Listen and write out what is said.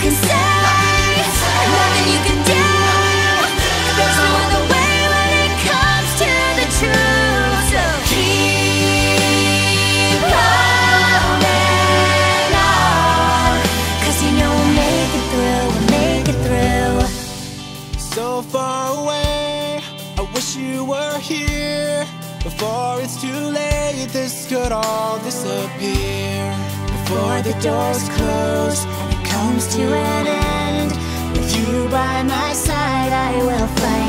Can say. You can do. When it comes to the truth. So keep holding you know we'll make it through. We'll make it through. So far away, I wish you were here. Before it's too late, this could all disappear. Before the doors close comes to an end. With you by my side, I will fight.